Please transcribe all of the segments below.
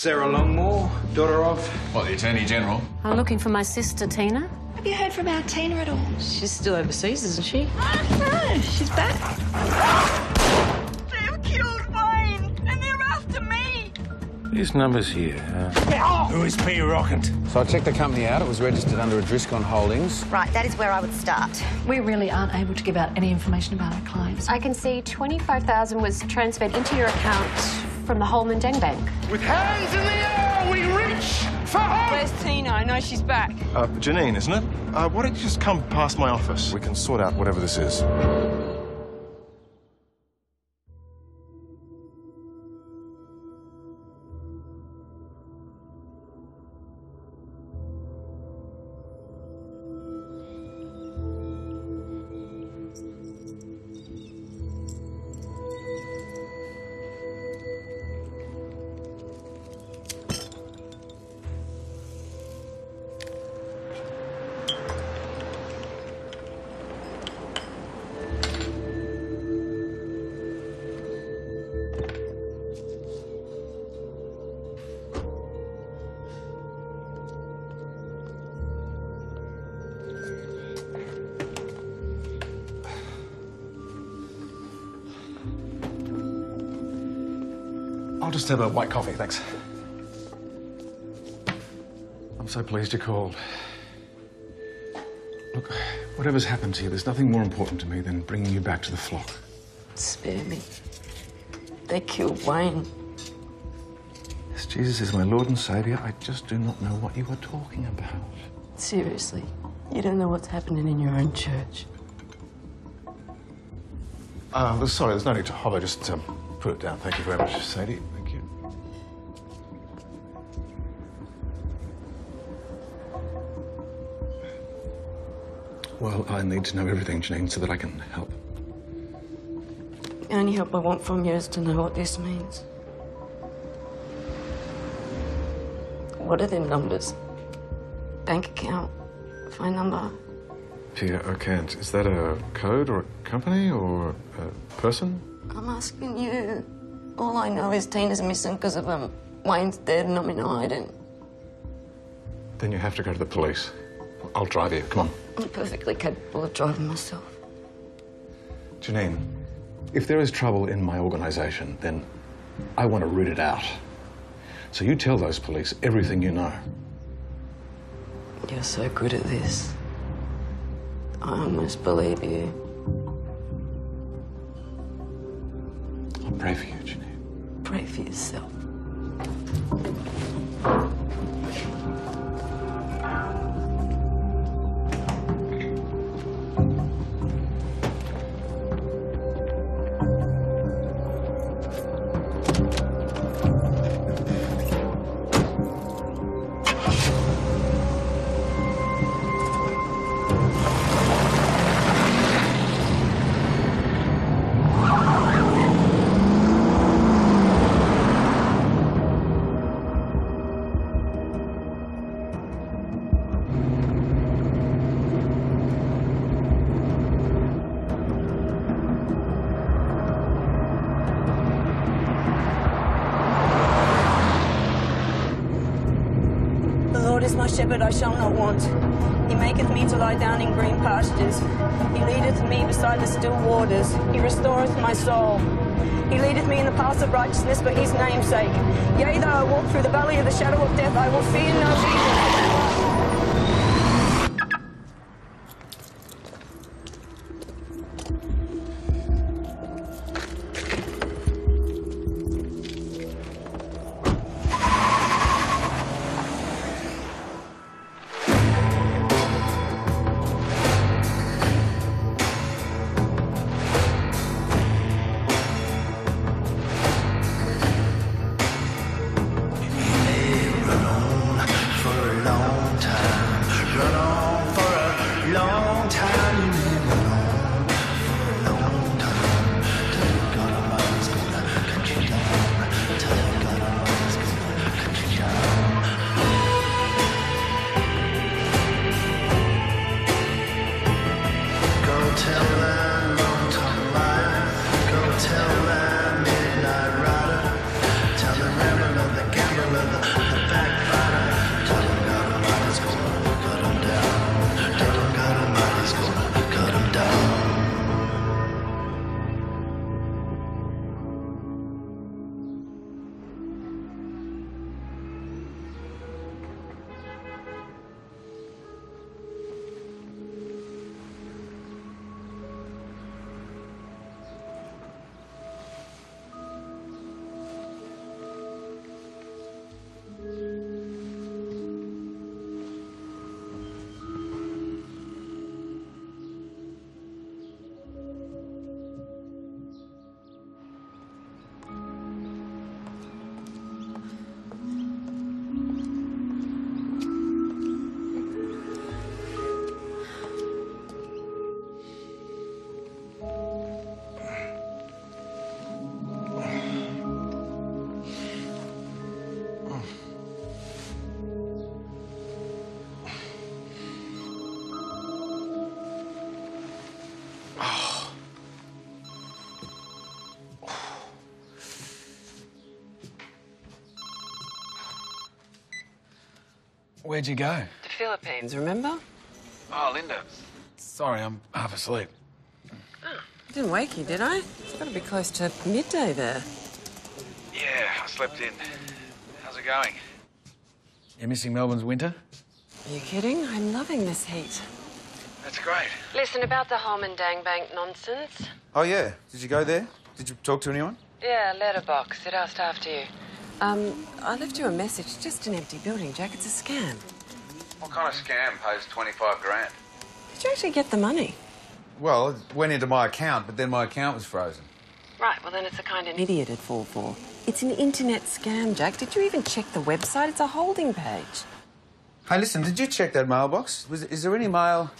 Sarah Longmore, daughter of. What, the Attorney General? I'm looking for my sister, Tina. Have you heard from our Tina at all? She's still overseas, isn't she? Ah, no, she's back. They've killed Wayne, and they're after me. These numbers here. Who is P. Rockett? So I checked the company out. It was registered under a Driscoll Holdings. Right, that is where I would start. We really aren't able to give out any information about our clients. I can see 25,000 was transferred into your account from the Holman Dang Bank. With hands in the air, we reach for hope! Where's Tina? I know she's back. Uh, Janine, isn't it? Uh, why don't you just come past my office? We can sort out whatever this is. Have a white coffee, thanks. I'm so pleased you called. Look, whatever's happened to you, there's nothing more important to me than bringing you back to the flock. Spare me. They killed Wayne. Yes, Jesus is my Lord and Saviour. I just do not know what you are talking about. Seriously, you don't know what's happening in your own church. Uh, sorry, there's no need to hover. Just um, put it down. Thank you very much, Sadie. Well, I need to know everything, Janine, so that I can help. The only help I want from you is to know what this means. What are them numbers? Bank account? Phone number? Peter O'Kant, is that a code or a company or a person? I'm asking you. All I know is Tina's missing because of him. Wayne's dead and I'm in hiding. Then you have to go to the police. I'll drive you. Come on. I'm perfectly capable of driving myself. Janine, if there is trouble in my organization, then I want to root it out. So you tell those police everything you know. You're so good at this. I almost believe you. I'll pray for you, Janine. Pray for yourself. Shepherd, I shall not want. He maketh me to lie down in green pastures. He leadeth me beside the still waters. He restoreth my soul. He leadeth me in the paths of righteousness for his name's sake. Yea, though I walk through the valley of the shadow of death, I will fear no evil. Where'd you go? The Philippines, remember? Oh, Linda. Sorry, I'm half asleep. Ah, I didn't wake you, did I? It's got to be close to midday there. Yeah, I slept in. How's it going? You're missing Melbourne's winter? Are you kidding? I'm loving this heat. That's great. Listen, about the Holman Dang Bank nonsense. Oh, yeah. Did you go there? Did you talk to anyone? Yeah, letterbox. It asked after you. Um, I left you a message. It's just an empty building, Jack. It's a scam. What kind of scam pays 25 grand? Did you actually get the money? Well, it went into my account, but then my account was frozen. Right, well, then it's the kind an idiot would fall for. It's an internet scam, Jack. Did you even check the website? It's a holding page. Hey, listen, did you check that mailbox? Was, is there any mail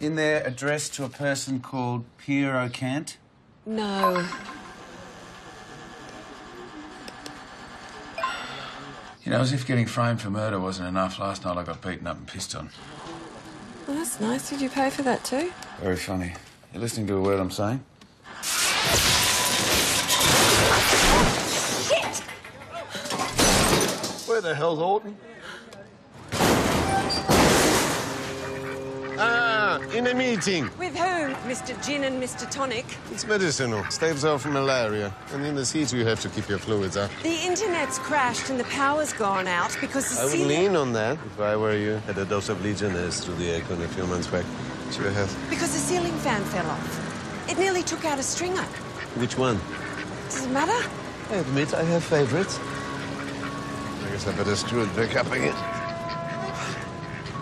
in there addressed to a person called Pierre O'Cant? No. You know, as if getting framed for murder wasn't enough, last night I got beaten up and pissed on. Well, that's nice. Did you pay for that too? Very funny. You're listening to a word I'm saying? Shit! Where the hell's Horton? In a meeting. With whom, Mr. Gin and Mr. Tonic? It's medicinal. Staves off malaria. And in the heat, you have to keep your fluids up. The internet's crashed and the power's gone out because the I would ceiling... lean on that if I were you. Had a dose of Legionnaires through the aircon a few months back. To your health. Because the ceiling fan fell off. It nearly took out a stringer. Which one? Does it matter? I admit I have favorites. I guess I better screw it back up again.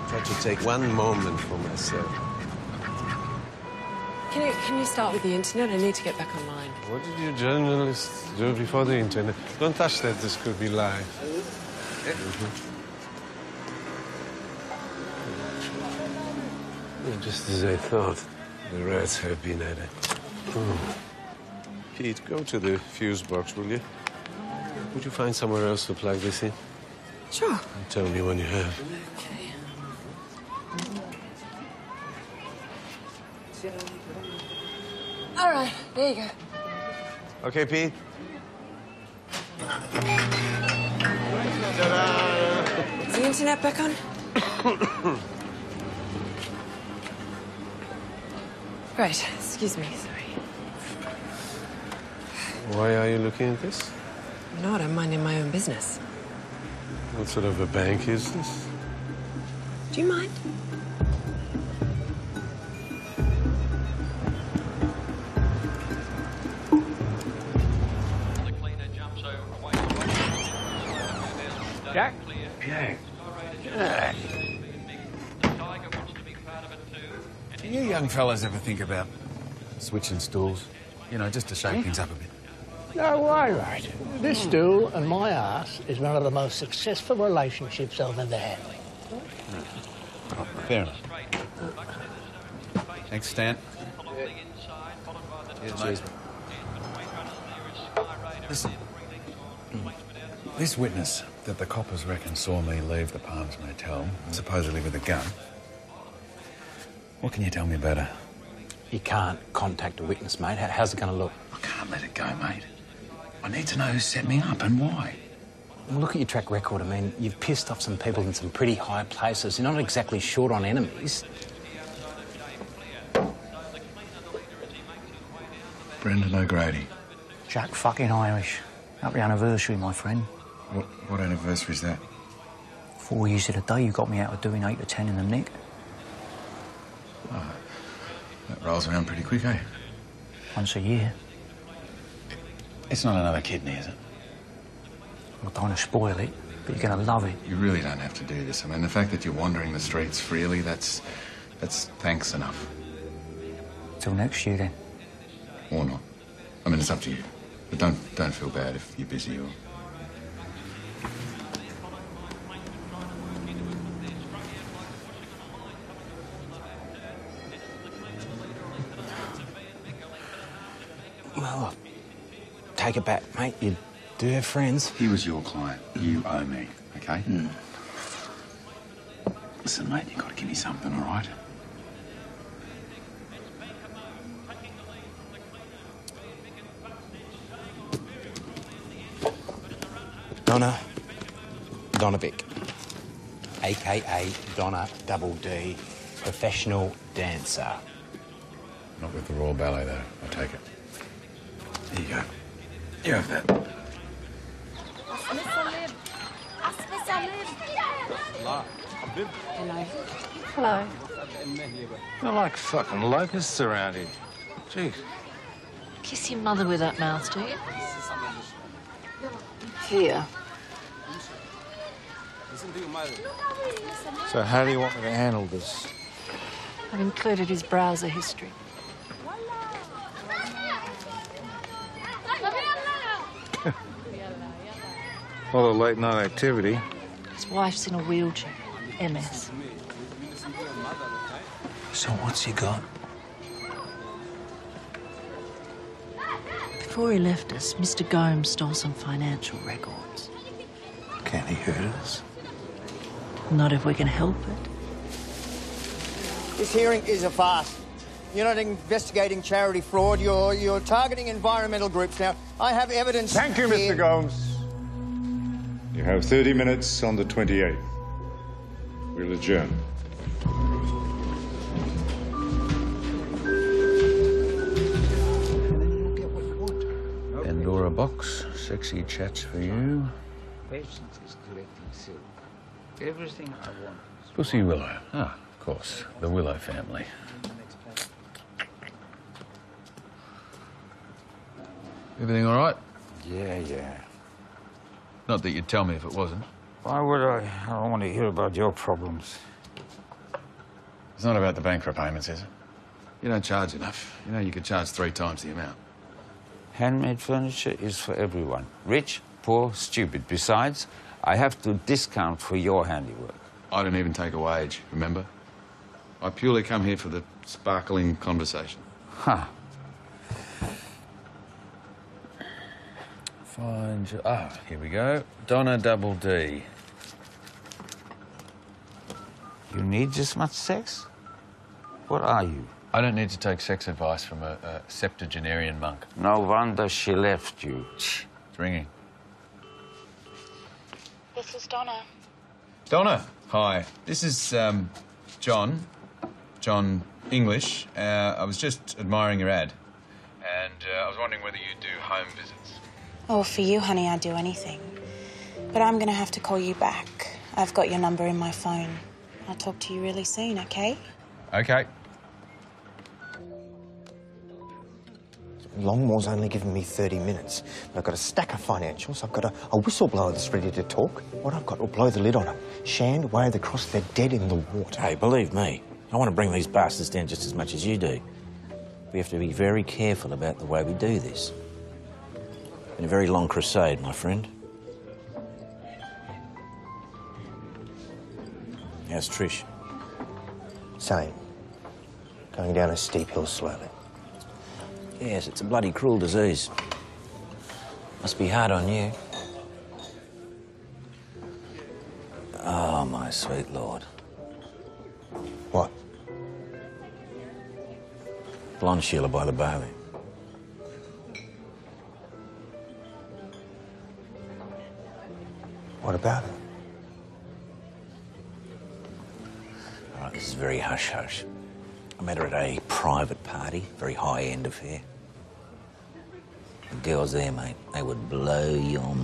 Try to take one moment for myself. Can you, can you start with the internet? I need to get back online. What did you journalists do before the internet? Don't touch that, this could be live. Yeah, just as I thought. The rats have been at it. Oh. Pete, go to the fuse box, will you? Would you find somewhere else to plug this in? Sure. And tell me when you have. Okay. All right, there you go. Okay, Pete. Is the internet back on? Great. Excuse me. Sorry. Why are you looking at this? Not, I'm minding my own business. What sort of a bank is this? Do you mind? Jack? Jack. Jack. Do you young fellas ever think about switching stools? You know, just to shake things up a bit. No way, mate. This stool and my ass is one of the most successful relationships I've ever had. Fair enough. Thanks, Stan. Cheers. Listen. This witness that the coppers reckon saw me leave the Palms Motel, supposedly with a gun. What can you tell me about her? You can't contact a witness, mate. How's it going to look? I can't let it go, mate. I need to know who set me up and why. Well, look at your track record. I mean, you've pissed off some people in some pretty high places. You're not exactly short on enemies. Brendan O'Grady. Jack fucking Irish. Happy anniversary, my friend. What, what anniversary is that? Four years to the day you got me out of doing eight to ten in the nick. That rolls around pretty quick, eh? Once a year. It's not another kidney, is it? I don't want to spoil it, but you're going to love it. You really don't have to do this. I mean, the fact that you're wandering the streets freely, that's... that's thanks enough. Till next year, then. Or not. I mean, it's up to you. But don't, don't feel bad if you're busy or... Well, take it back, mate. You do have friends. He was your client. You owe me, okay? Hmm. Listen, mate, you gotta give me something, all right? Donna. Donna Vick. aka Donna Double D, professional dancer. Not with the Royal Ballet, though. I take it. Here you go. You have that. Hello. Hello. They're like fucking locusts around here. Jeez. Kiss your mother with that mouth, do you? Here. So how do you want me to handle this? I've included his browser history. A the of late night activity. His wife's in a wheelchair. MS. So what's he got? Before he left us, Mr. Gomes stole some financial records. Can he hurt us? Not if we can help it. This hearing is a farce. You're not investigating charity fraud. You're you're targeting environmental groups. Now, I have evidence. Thank you, here- Mr. Gomes. You have 30 minutes on the 28th. We'll adjourn. Pandora box. Sexy chats for you. Patience is collecting silk. Everything I want. Pussy Willow. Ah, of course. The Willow family. Everything all right? Yeah, yeah. Not that you'd tell me if it wasn't. Why would I? I don't want to hear about your problems. It's not about the bank repayments, is it? You don't charge enough. You know you could charge three times the amount. Handmade furniture is for everyone. Rich, poor, stupid. Besides, I have to discount for your handiwork. I don't even take a wage, remember? I purely come here for the sparkling conversation. Huh. Find you. Ah, here we go. Donna Double D. You need this much sex? What are you? I don't need to take sex advice from a, a septuagenarian monk. No wonder she left you. It's ringing. This is Donna. Donna, hi. This is um, John. John English. Uh, I was just admiring your ad, and uh, I was wondering whether you do home visits. Oh, for you, honey, I'd do anything. But I'm gonna have to call you back. I've got your number in my phone. I'll talk to you really soon, okay? Okay. Longmore's only given me 30 minutes. I've got a stack of financials. I've got a, a whistleblower that's ready to talk. What I've got will blow the lid on them. Shand, wade across, they're dead in the water. Hey, believe me, I want to bring these bastards down just as much as you do. We have to be very careful about the way we do this. Been a very long crusade, my friend. How's Trish? Same. Going down a steep hill slowly. Yes, it's a bloody cruel disease. Must be hard on you. Oh, my sweet lord. What? Blonde Sheila by the Bowie. What about it? All right, this is very hush hush. I met her at a private party, very high end affair. The girls there, mate, they would blow your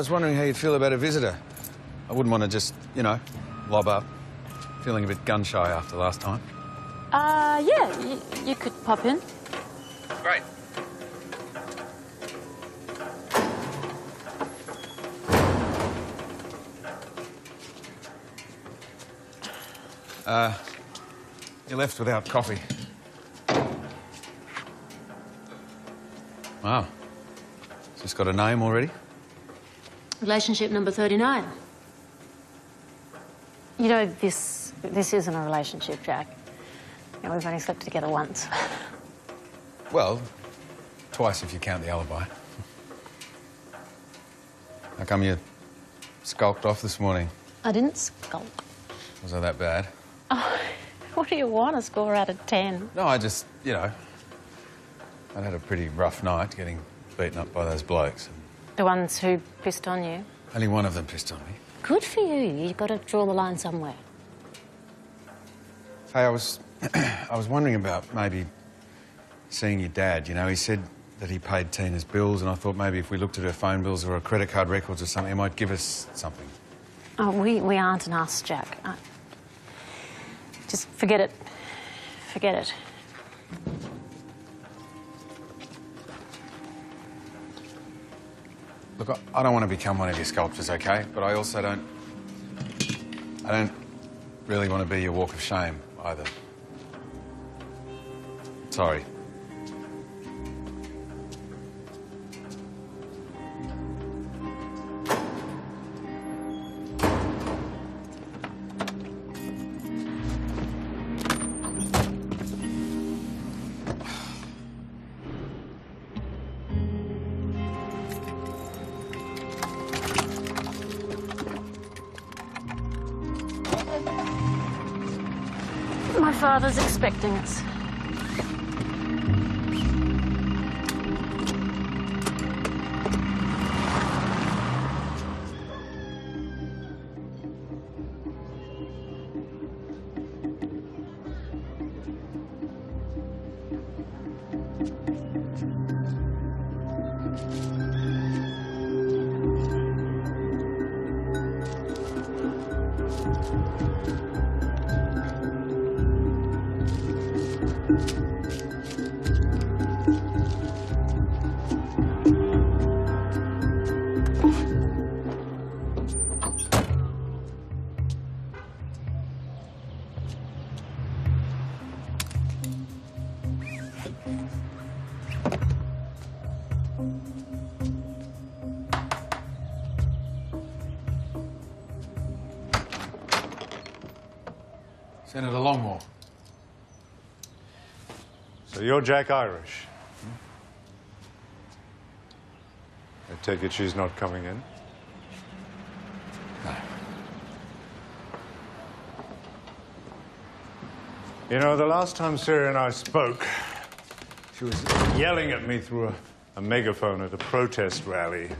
was wondering how you'd feel about a visitor. I wouldn't want to just, you know, lob up. Feeling a bit gun shy after last time. Uh, yeah, y- you could pop in. Great. Uh, you're left without coffee. Wow. Just got a name already? Relationship number 39. You know, this this isn't a relationship, Jack. You know, we've only slept together once. Well, twice if you count the alibi. How come you skulked off this morning? I didn't skulk. Was I that bad? Oh, what do you want? A score out of 10? No, I just, you know, I'd had a pretty rough night getting beaten up by those blokes. The ones who pissed on you. Only one of them pissed on me. Good for you. You've got to draw the line somewhere. Hey, I was, I was wondering about maybe seeing your dad. You know, he said that he paid Tina's bills, and I thought maybe if we looked at her phone bills or her credit card records or something, he might give us something. Oh, we, we aren't an us, Jack. Uh, just forget it. Forget it. Look, I, don't want to become one of your sculptors, okay? But I also don't. I don't really want to be your walk of shame either. Sorry. Father's expecting Jack Irish. I take it she's not coming in? No. You know, the last time Sarah and I spoke, she was yelling at me through a, a megaphone at a protest rally.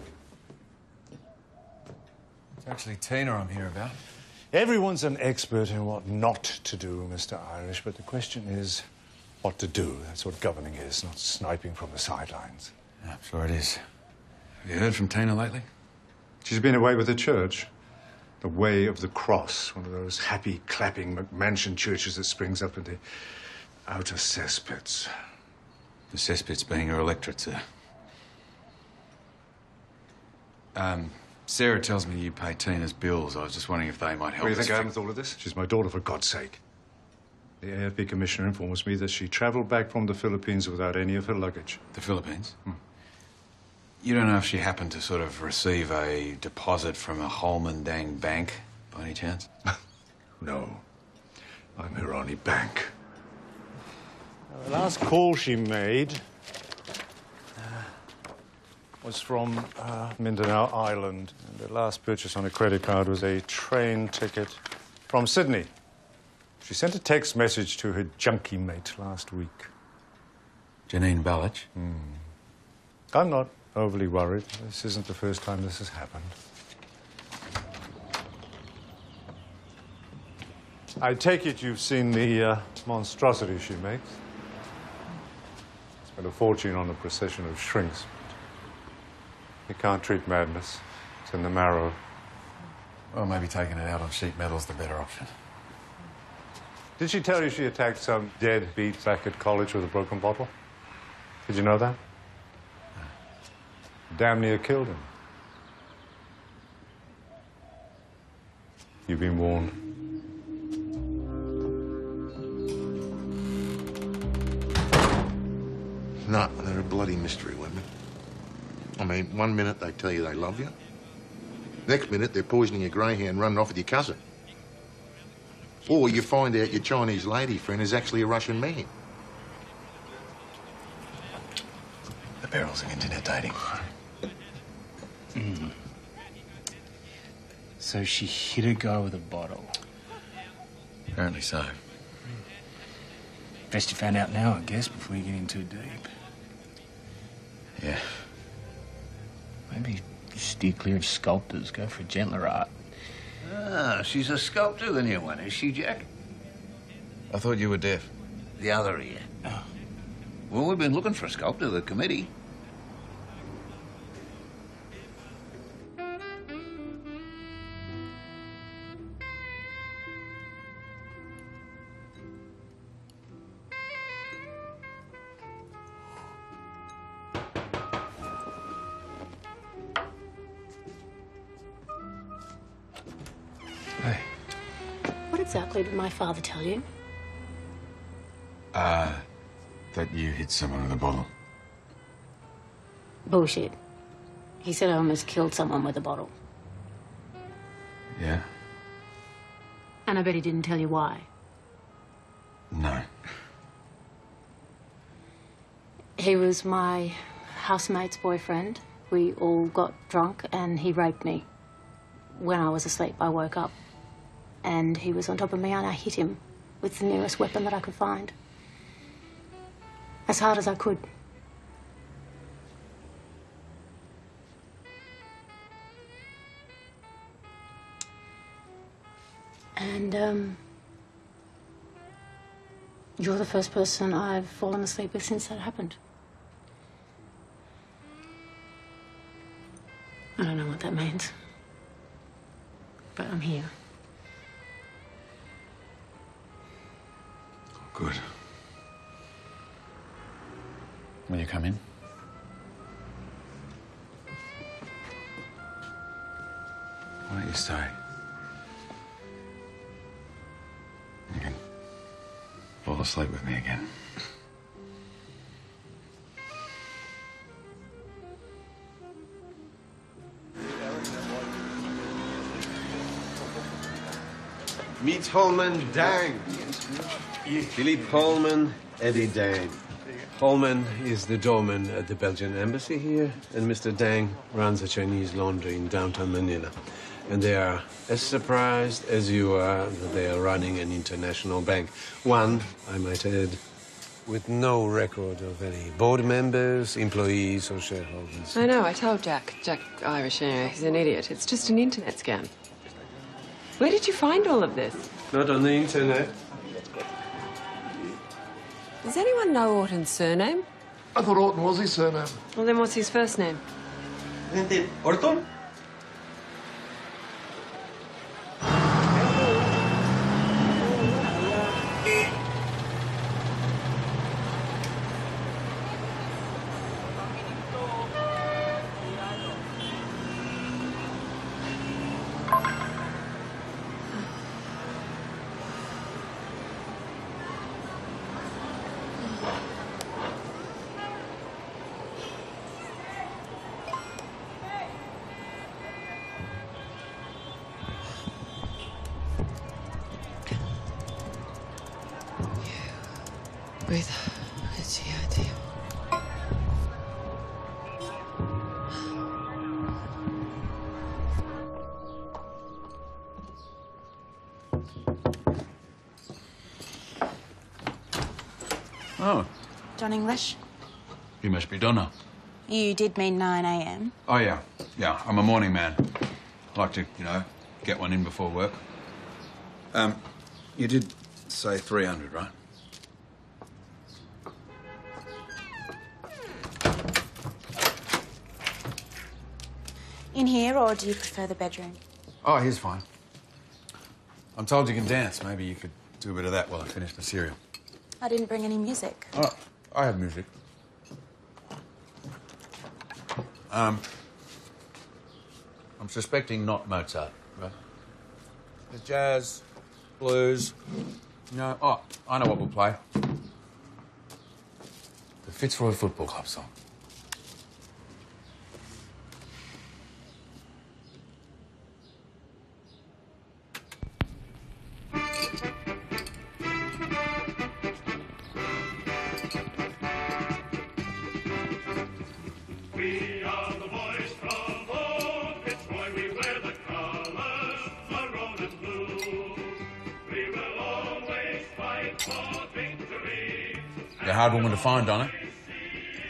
It's actually Tina I'm here about. Everyone's an expert in what not to do, Mr. Irish, but the question is what to do. That's what governing is, not sniping from the sidelines. Yeah, sure it is. Have you heard from Tina lately? She's been away with the church. The Way of the Cross, one of those happy, clapping McMansion churches that springs up in the outer cesspits. The cesspits being her electorate, sir. Um, Sarah tells me you pay Tina's bills. I was just wondering if they might help What do you think I am fix- with all of this? She's my daughter, for God's sake. The AFP commissioner informs me that she travelled back from the Philippines without any of her luggage. The Philippines? You don't know if she happened to sort of receive a deposit from a Holman Dang bank, by any chance? No. I'm her only bank. The last call she made uh, was from uh, Mindanao Island. And the last purchase on a credit card was a train ticket from Sydney. She sent a text message to her junkie mate last week. Janine Balich? I'm not overly worried. This isn't the first time this has happened. I take it you've seen the uh, monstrosity she makes. Spent a fortune on a procession of shrinks. You can't treat madness. It's in the marrow. Well, maybe taking it out on sheet metal's the better option. Did she tell you she attacked some deadbeat back at college with a broken bottle? Did you know that? Damn near killed him. You've been warned. No, they're a bloody mystery, women. I mean, one minute they tell you they love you. Next minute they're poisoning your greyhound running off with your cousin. Or you find out your Chinese lady friend is actually a Russian man. The barrels of internet dating. Mm. So she hit a guy with a bottle. Apparently so. Best you found out now, I guess, before you get in too deep. Yeah. Maybe steer clear of sculptors, go for gentler art. Ah, she's a sculptor, the new one, is she, Jack? I thought you were deaf. The other ear. Well, we've been looking for a sculptor, the committee. Exactly did my father tell you? Uh, that you hit someone with a bottle. Bullshit. He said I almost killed someone with a bottle. Yeah? And I bet he didn't tell you why. No. He was my housemate's boyfriend. We all got drunk and he raped me. When I was asleep, I woke up and he was on top of me and I hit him with the nearest weapon that I could find. As hard as I could. And, um, you're the first person I've fallen asleep with since that happened. I don't know what that means. But I'm here. Good. Will you come in? Why don't you stay? You can fall asleep with me again. Meet Holman Dang. Philippe Holman, Eddie Dang. Holman is the doorman at the Belgian embassy here, and Mr. Dang runs a Chinese laundry in downtown Manila. And they are as surprised as you are that they are running an international bank. One, I might add, with no record of any board members, employees, or shareholders. I know, I told Jack. Jack Irish, anyway, he's an idiot. It's just an internet scam. Where did you find all of this? Not on the internet. Does anyone know Orton's surname? I thought Orton was his surname. Well, then what's his first name? Orton? John English? you must be Donna. You did mean 9 a.m. Oh, yeah. Yeah, I'm a morning man. I like to, you know, get one in before work. Um, you did say 300, right? In here, or do you prefer the bedroom? Oh, here's fine. I'm told you can dance. Maybe you could do a bit of that while I finish the cereal. I didn't bring any music. Oh, I have music. Um, I'm suspecting not Mozart, right? The jazz, blues. No. Oh, I know what we'll play. The Fitzroy Football Club song. You're a hard woman to find, Donna.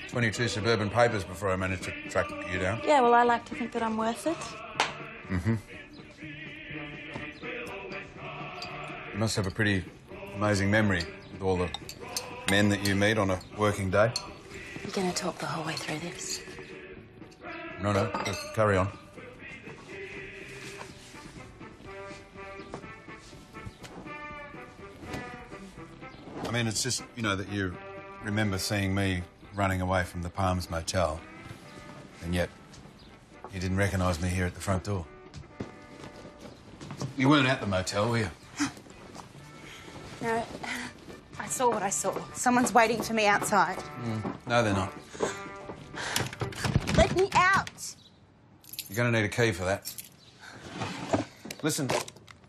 22 suburban papers before I managed to track you down. Yeah, well, I like to think that I'm worth it. Mm-hmm. You must have a pretty amazing memory with all the men that you meet on a working day. You're going to talk the whole way through this. No, no, just carry on. I mean, it's just, you know, that you remember seeing me running away from the Palms Motel, and yet you didn't recognise me here at the front door. You weren't at the motel, were you? No, I saw what I saw. Someone's waiting for me outside. Mm. No, they're not. Let me out! You're going to need a key for that. Listen,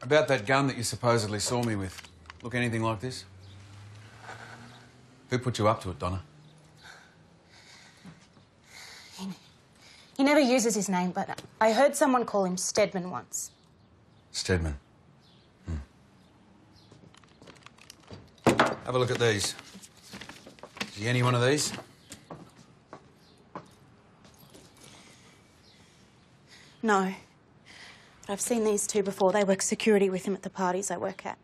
about that gun that you supposedly saw me with. Look anything like this? Who put you up to it, Donna? He never uses his name, but I heard someone call him Stedman once. Stedman. Hmm. Have a look at these. See any one of these? No. But I've seen these two before. They work security with him at the parties I work at.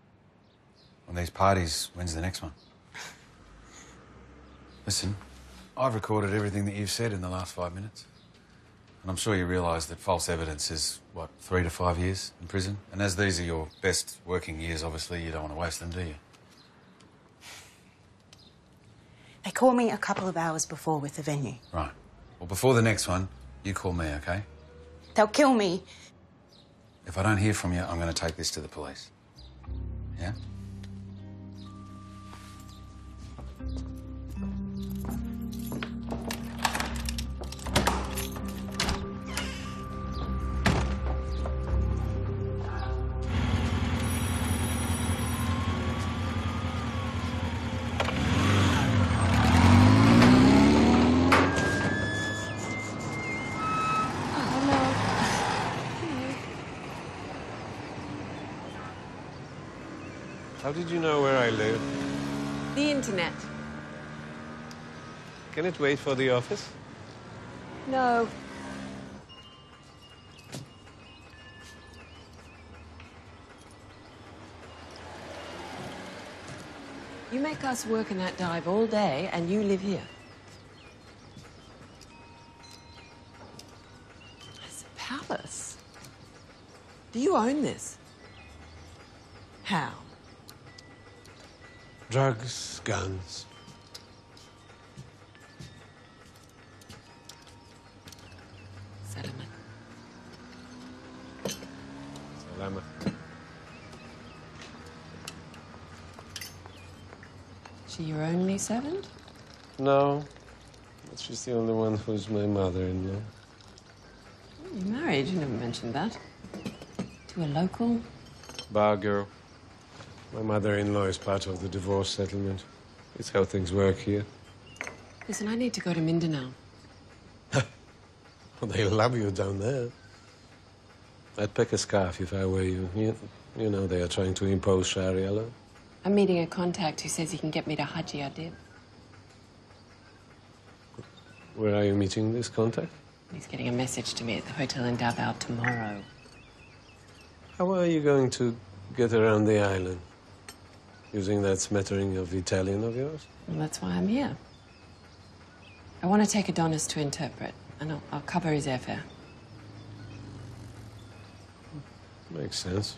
On these parties, when's the next one? Listen, I've recorded everything that you've said in the last five minutes. And I'm sure you realise that false evidence is, what, three to five years in prison? And as these are your best working years, obviously, you don't want to waste them, do you? They call me a couple of hours before with the venue. Right. Well, before the next one, you call me, okay? They'll kill me. If I don't hear from you, I'm going to take this to the police. Yeah? How did you know where I live? The internet. Can it wait for the office? No. You make us work in that dive all day, and you live here. It's a palace. Do you own this? How? Drugs, guns. Settlement. Salama. She your only servant? No. But she's the only one who's my mother-in-law. You're married. You never mentioned that. To a local? Bar girl. My mother-in-law is part of the divorce settlement. It's how things work here. Listen, I need to go to Mindanao. They love you down there. I'd pick a scarf if I were you. You, you know they are trying to impose Sharia law. I'm meeting a contact who says he can get me to Haji Adib. Where are you meeting this contact? He's getting a message to me at the hotel in Davao tomorrow. How are you going to get around the island? Using that smattering of Italian of yours? Well, that's why I'm here. I want to take Adonis to interpret, and I'll, I'll cover his airfare. Makes sense.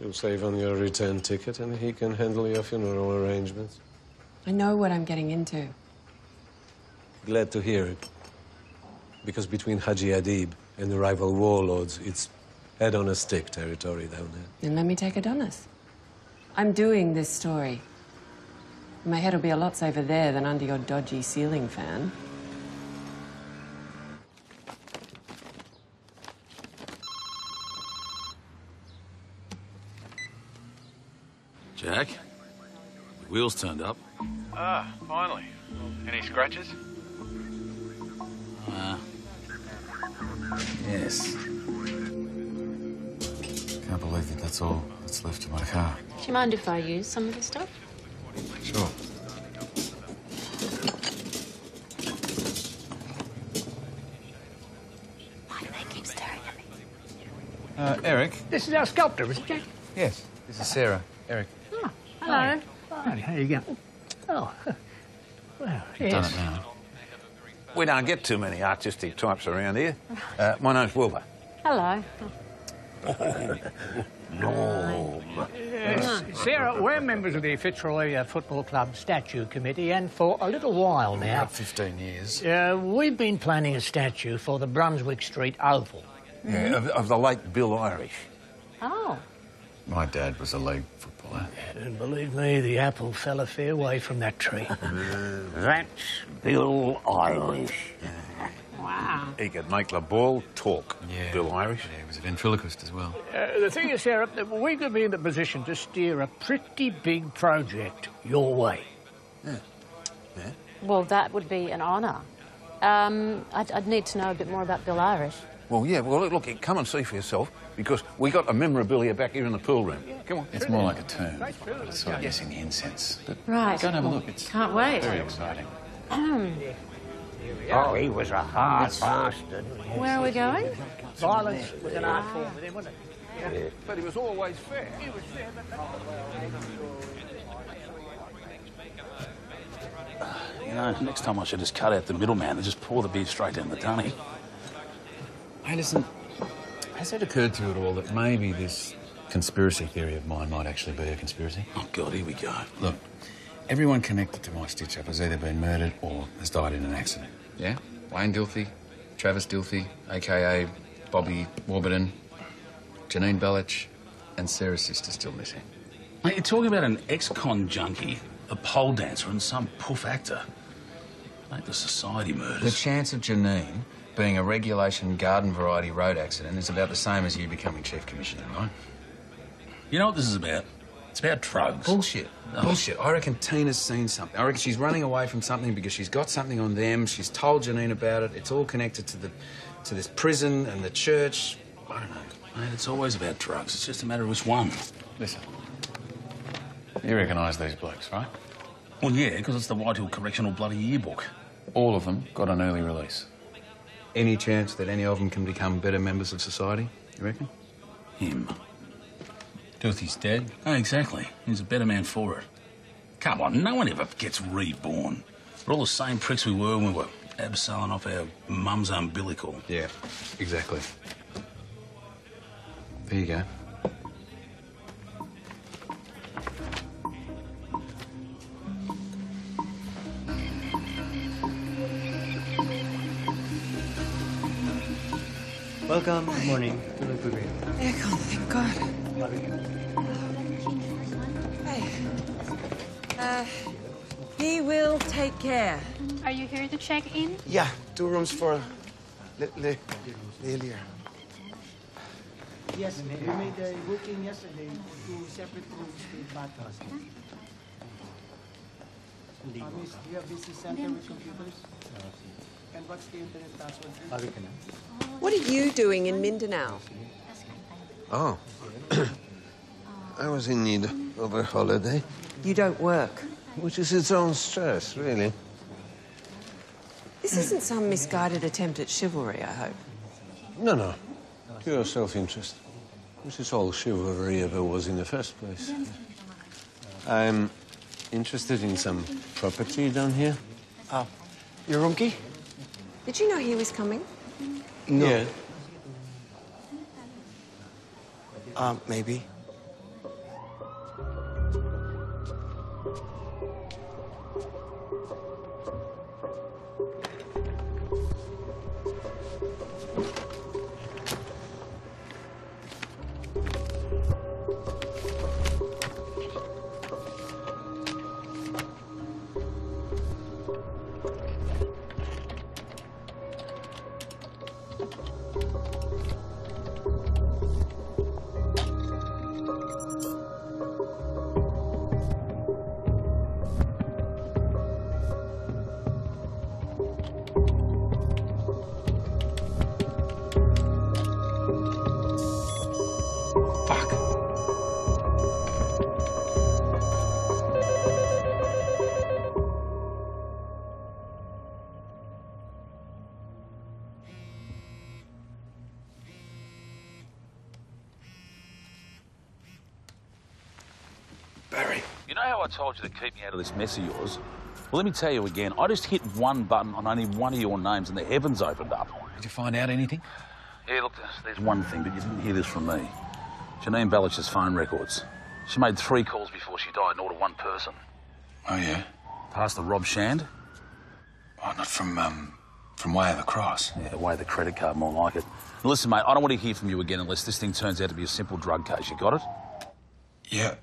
You'll save on your return ticket, and he can handle your funeral arrangements. I know what I'm getting into. Glad to hear it. Because between Haji Adib and the rival warlords, it's head on a stick territory down there. Then let me take Adonis. I'm doing this story. My head will be a lot safer there than under your dodgy ceiling fan. Jack, the wheels turned up. Ah, finally. Any scratches? Uh, Yes. Can't believe that that's all that's left of my car. Do you mind if I use some of this stuff? Sure. Why do they keep staring at me? Uh, Eric? This is our sculptor, isn't it? Yes. This is Sarah. Eric. Oh, hello. Hi. How you going? Oh. Well, yes. Done it now. We don't get too many artistic types around here. Uh, my name's Wilbur. Hello. no. Yes. Sarah, we're members of the Fitzroy uh, Football Club Statue Committee, and for a little while now... About 15 years. uh, we've been planning a statue for the Brunswick Street Oval. Yeah, of, of the late Bill Irish. Oh. My dad was a league footballer. And believe me, the apple fell a fair way from that tree. That's Bill Irish. Wow. He could make the ball talk. Yeah. Bill Irish. Yeah, he was a ventriloquist as well. Uh, the thing is, Sarah, that we could be in the position to steer a pretty big project your way. Yeah. Well, that would be an honour. Um, I'd, I'd need to know a bit more about Bill Irish. Well, yeah, well, look, look, come and see for yourself because we got a memorabilia back here in the pool room. Come on. It's more like a tomb, but it's sort of missing the incense. But Right. go and have a look. It's Can't wait. very exciting. Oh, he was a hard bastard. Where are we going? Violence was an art form with him, wasn't it? But he was always fair. He was fair, but... You know, next time I should just cut out the middleman and just pour the beer straight down the dunny. Hey, listen, has it occurred to you at all that maybe this conspiracy theory of mine might actually be a conspiracy? Oh, God, here we go. Look, everyone connected to my stitch up has either been murdered or has died in an accident. Yeah? Wayne Dilthy, Travis Dilthy, aka Bobby Warburton, Janine Belich, and Sarah's sister still missing. Mate, you're talking about an ex-con junkie, a pole dancer, and some poof actor. Mate, the society murders. The chance of Janine being a regulation garden variety road accident is about the same as you becoming chief commissioner, right? You know what this is about? It's about drugs. Bullshit. Bullshit. I reckon Tina's seen something. I reckon she's running away from something because she's got something on them. She's told Janine about it. It's all connected to the to this prison and the church. I don't know. Mate, it's always about drugs. It's just a matter of which one. Listen, you recognise these blokes, right? Well, yeah, because it's the Whitehill Correctional Bloody Yearbook. All of them got an early release. Any chance that any of them can become better members of society? You reckon? Him. Dilthy's dead. Oh, exactly. He's a better man for it. Come on, no one ever gets reborn. We're all the same pricks we were when we were abseiling off our mum's umbilical. Yeah, exactly. There you go. Welcome. Good morning. To the Bourbon. Aircon, thank God. Hey. Uh, he will take care. Are you here to check in? Yeah, two rooms for Le, Le, Lelia. Yes, we made a booking yesterday for two separate rooms with bathhouse. Uh, miss, do you have business center with computers? And what's the internet password? What are you doing in Mindanao? Oh. I was in need of a holiday, You don't work. which is its own stress, really. This isn't some misguided attempt at chivalry, I hope. No, no. Pure self-interest. Which is all chivalry ever was in the first place. I'm interested in some property down here. Uh, your room key? Did you know he was coming? No. Yeah. Um, maybe. I told you to keep me out of this mess of yours? Well, let me tell you again. I just hit one button on only one of your names, and the heavens opened up. Did you find out anything? Yeah, look, there's, there's one thing, but you didn't hear this from me. Janine Ballich's phone records. She made three calls before she died, all to one person. Oh, yeah? Pastor Rob Shand. Oh, not from, um, from way of the cross. Yeah, way of the credit card, more like it. Now, listen, mate, I don't want to hear from you again unless this thing turns out to be a simple drug case. You got it? Yeah.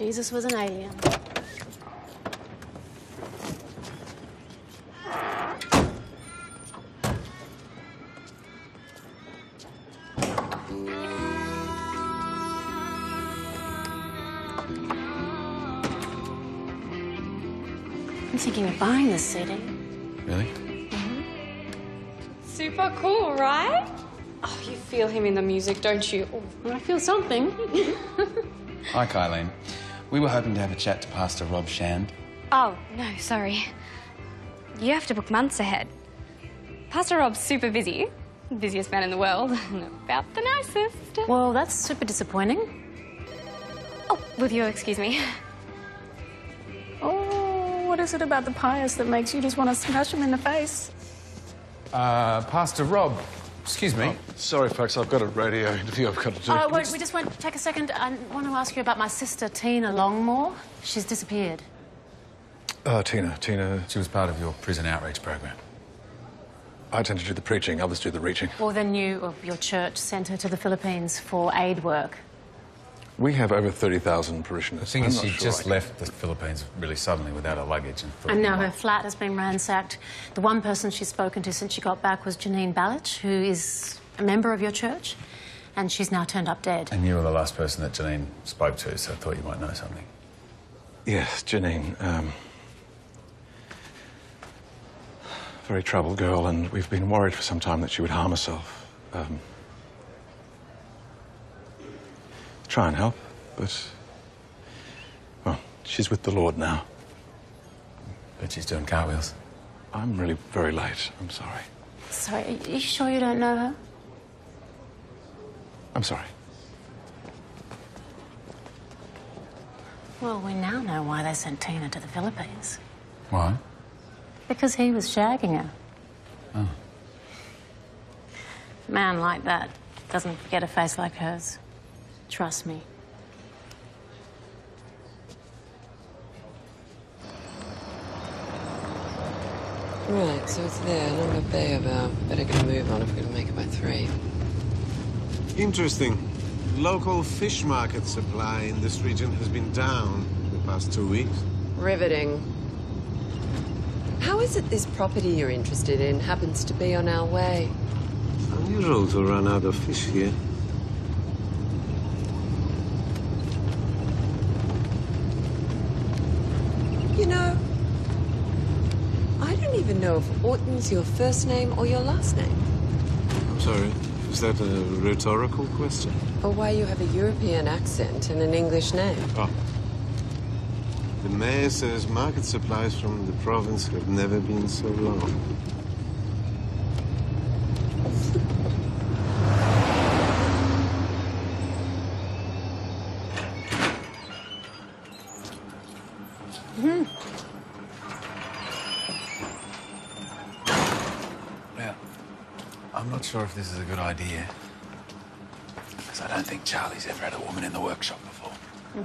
Jesus was an alien. I'm thinking of buying this CD. Really? Mm-hmm. Super cool, right? Oh, you feel him in the music, don't you? Oh, I feel something. Hi, Kylene. We were hoping to have a chat to Pastor Rob Shand. Oh, no, sorry. You have to book months ahead. Pastor Rob's super busy. Busiest man in the world. and About the nicest. Well, that's super disappointing. Oh, will you excuse me? Oh, what is it about the pious that makes you just want to smash him in the face? Uh, Pastor Rob, excuse me. Sorry, folks, I've got a radio interview I've got to do. Oh, wait, we just want to take a second. I want to ask you about my sister Tina Longmore. She's disappeared. Uh, Tina, Tina. She was part of your prison outreach program. I tend to do the preaching, others do the reaching. Well, then you, or your church, sent her to the Philippines for aid work. We have over 30,000 parishioners. The thing I'm is, she sure just I can- left the Philippines really suddenly without her luggage and And now her flat has been ransacked. The one person she's spoken to since she got back was Janine Ballich, who is a member of your church, and she's now turned up dead. And you were the last person that Janine spoke to, so I thought you might know something. Yes, Janine. Um, very troubled girl, and we've been worried for some time that she would harm herself. Um, try and help, but. Well, she's with the Lord now. But she's doing cartwheels. I'm really very late. I'm sorry. Sorry, are you sure you don't know her? I'm sorry. Well, we now know why they sent Tina to the Philippines. Why? Because he was shagging her. Oh. A man like that doesn't forget a face like hers. Trust me. Right, so it's there. How long have they about? Better get a move on if we're gonna make it by three. Interesting. Local fish market supply in this region has been down the past two weeks. Riveting. How is it this property you're interested in happens to be on our way? Unusual to run out of fish here. You know, I don't even know if Orton's your first name or your last name, I'm sorry, is that a rhetorical question? or why you have a European accent and an English name. Oh. The mayor says market supplies from the province have never been so long. If this is a good idea. Because I don't think Charlie's ever had a woman in the workshop before.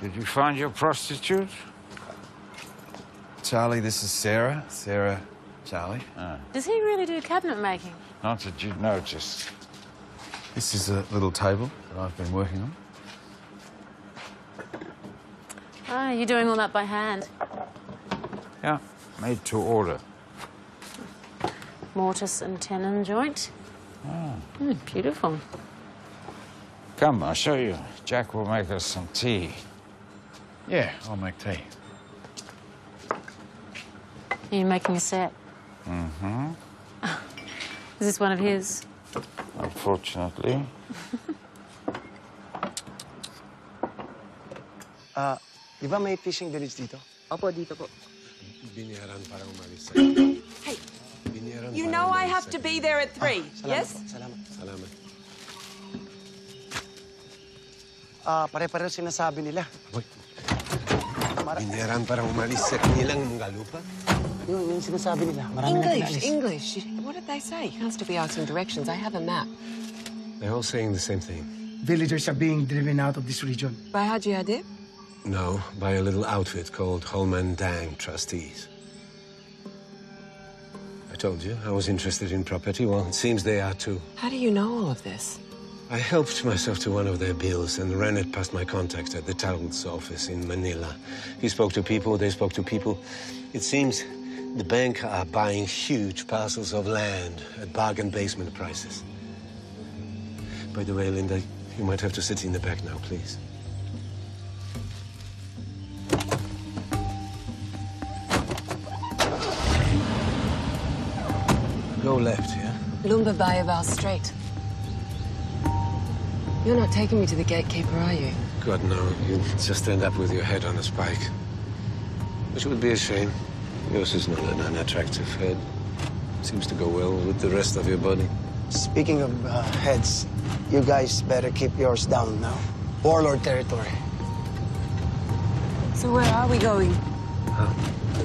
Did you find your prostitute? Charlie, this is Sarah. Sarah, Charlie. Does he really do cabinet making? Not that you'd notice. This is a little table that I've been working on. Ah, you're doing all that by hand. Yeah, made to order. Mortise and tenon joint. Ah. Mm, beautiful. Come, I'll show you. Jack will make us some tea. Yeah, I'll make tea. Are you making a set? Mm-hmm. Is this one of his? Unfortunately. Ah, di ba may fishing village dito? Opo, dito po. Biniyaran para umalis. Hey, Biniyaran you know I have to be there at three, yes? Salamat. Salamat. Ah, pare-pareho sinasabi nila. Biniyaran para umalis sa kanilang mga lupa? Yung, yung sinasabi nila. Marami na English, pinalis. English. What did they say? You can't still be asking directions. I have a map. They're all saying the same thing. Villagers are being driven out of this region. By Haji Adib? No, by a little outfit called Holman Dang Trustees. I told you I was interested in property. Well, it seems they are too. How do you know all of this? I helped myself to one of their bills and ran it past my contact at the Tal's office in Manila. He spoke to people, they spoke to people. It seems the bank are buying huge parcels of land at bargain basement prices. By the way, Linda, you might have to sit in the back now, please. Go left, yeah? Lumba Bayaval Strait. You're not taking me to the gatekeeper, are you? God, no. You'd just end up with your head on a spike. Which would be a shame. Yours is not an unattractive head. Seems to go well with the rest of your body. Speaking of uh, heads, you guys better keep yours down now. Warlord territory. So where are we going?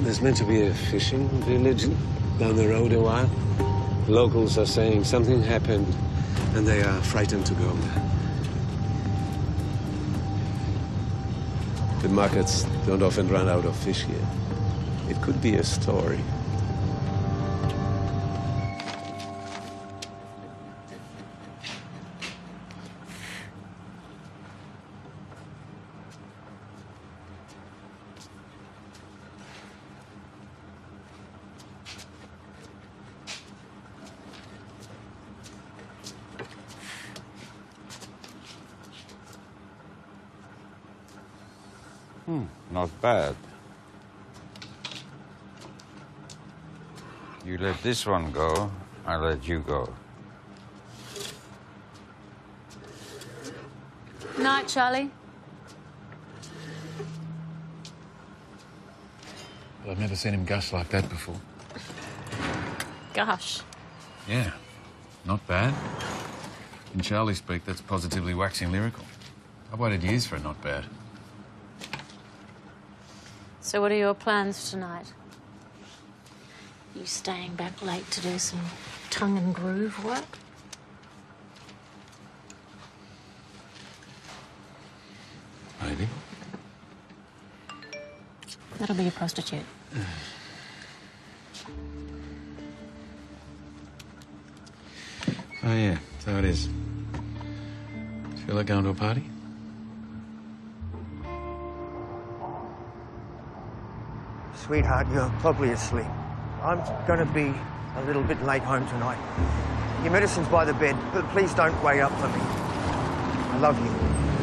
There's meant to be a fishing village down the road a while. Locals are saying something happened, and they are frightened to go. The markets don't often run out of fish here. It could be a story. Hmm, not bad. You let this one go, I let you go. Night, Charlie. Well, I've never seen him gush like that before. Gush? Yeah, not bad. In Charlie speak, that's positively waxing lyrical. I waited years for a not bad. So, what are your plans tonight? You staying back late to do some tongue and groove work? Maybe. That'll be a prostitute. Oh, yeah, so it is. Feel like going to a party? Sweetheart, you're probably asleep. I'm going to be a little bit late home tonight. Your medicine's by the bed, but please don't wait up for me. I love you.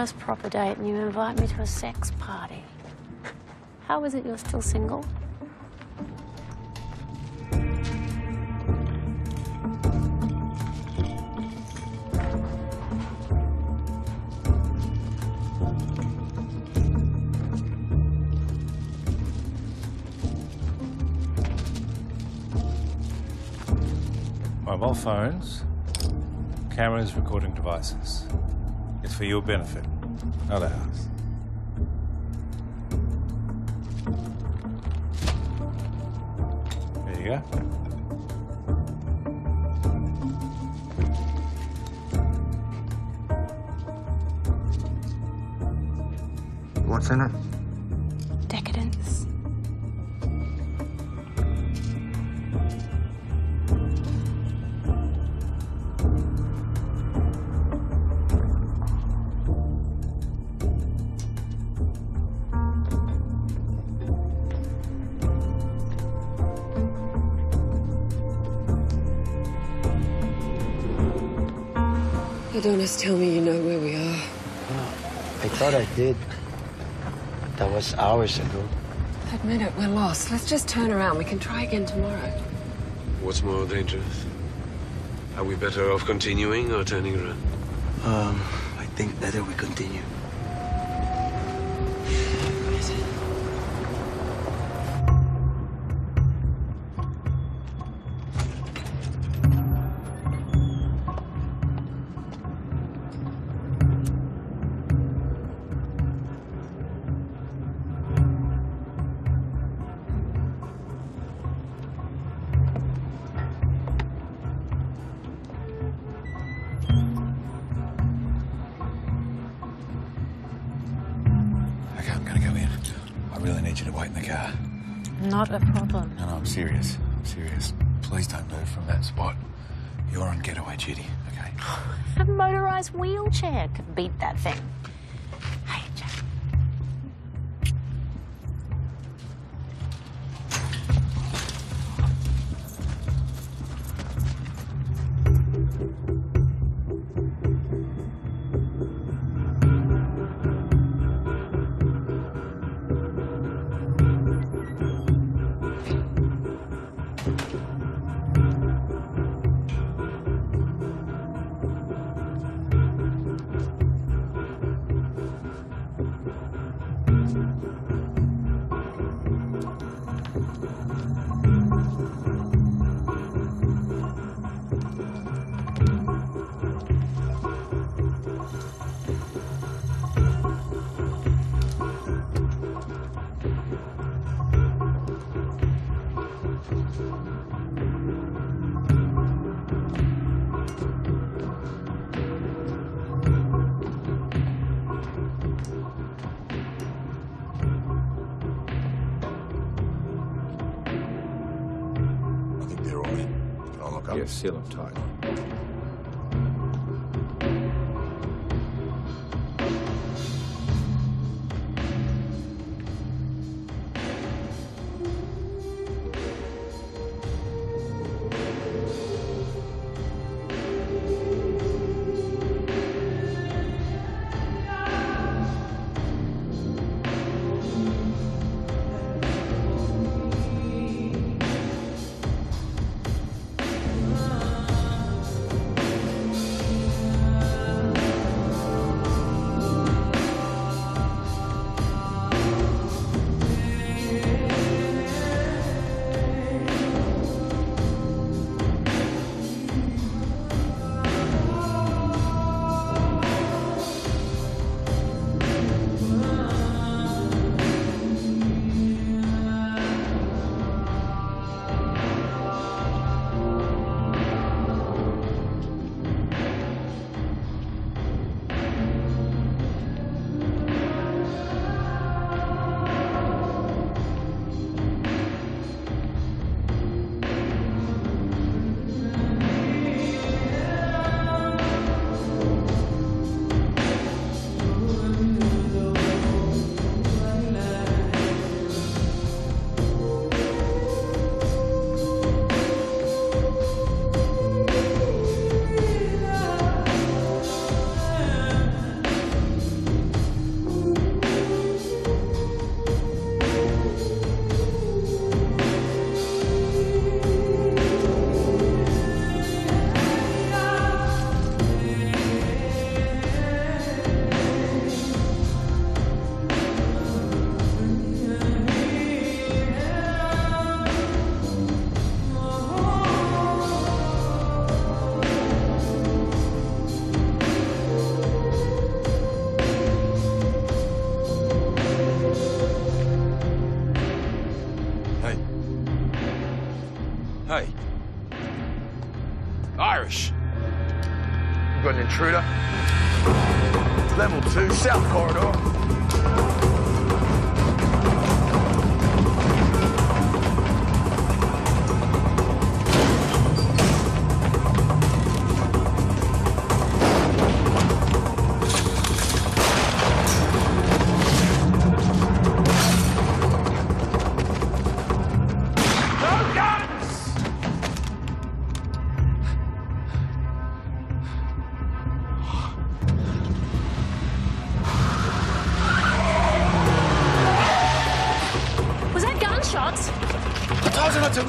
First proper date and you invite me to a sex party. How is it you're still single? Mobile phones, cameras, recording devices. It's for your benefit, not house. There you go. What's in it? Adonis, tell me you know where we are. I thought I did. That was hours ago. Admit it, we're lost. Let's just turn around. We can try again tomorrow. What's more dangerous? Are we better off continuing or turning around? Um, I think better we continue. Could beat that thing.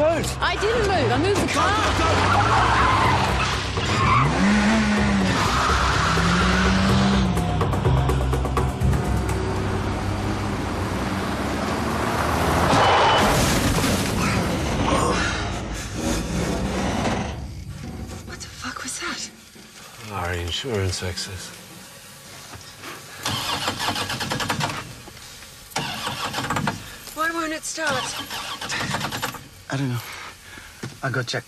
Move. I didn't move. I moved the car. What the fuck was that? Our insurance excess. Why won't it start? I don't know. I'll go check.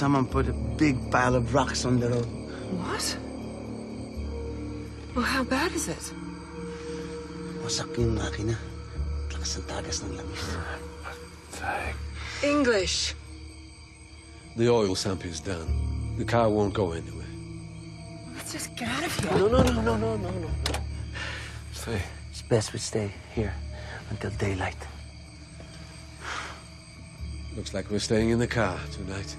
Someone put a big pile of rocks on the road. What? Well, how bad is it? Wasak yung makina. Lakas ng tagas ng langis. English. The oil sump is done. The car won't go anywhere. Let's just get out of here. No, no, no, no, no, no, no. Stay. It's best we stay here until daylight. Looks like we're staying in the car tonight.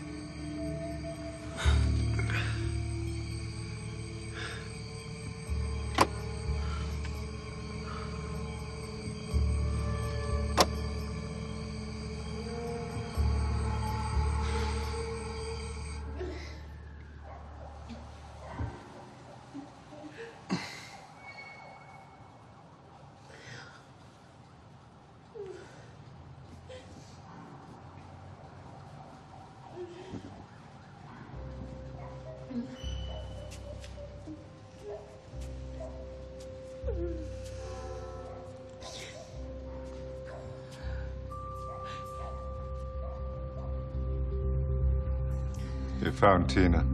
Found Tina.